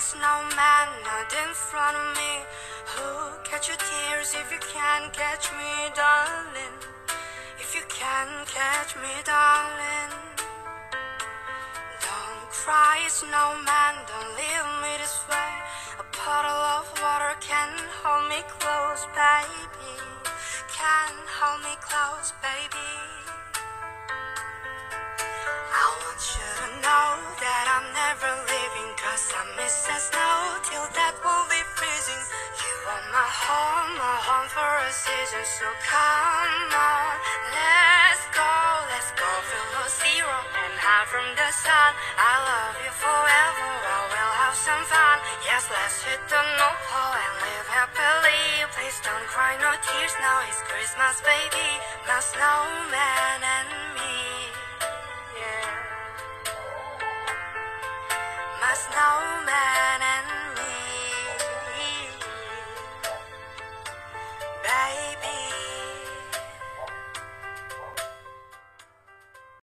snowman not in front of me. Who catch your tears if you can't catch me, darling? If you can't catch me, darling. Don't cry, it's no man, don't leave me this way. A puddle of water can hold me close, baby. Can hold me close, baby. I miss the snow till that will be freezing You are my home, my home for a season So come on, let's go, let's go below zero And hide from the sun I love you forever, I will have some fun Yes, let's hit the North Pole and live happily Please don't cry, no tears, now it's Christmas, baby My snowman My snowman and me, baby.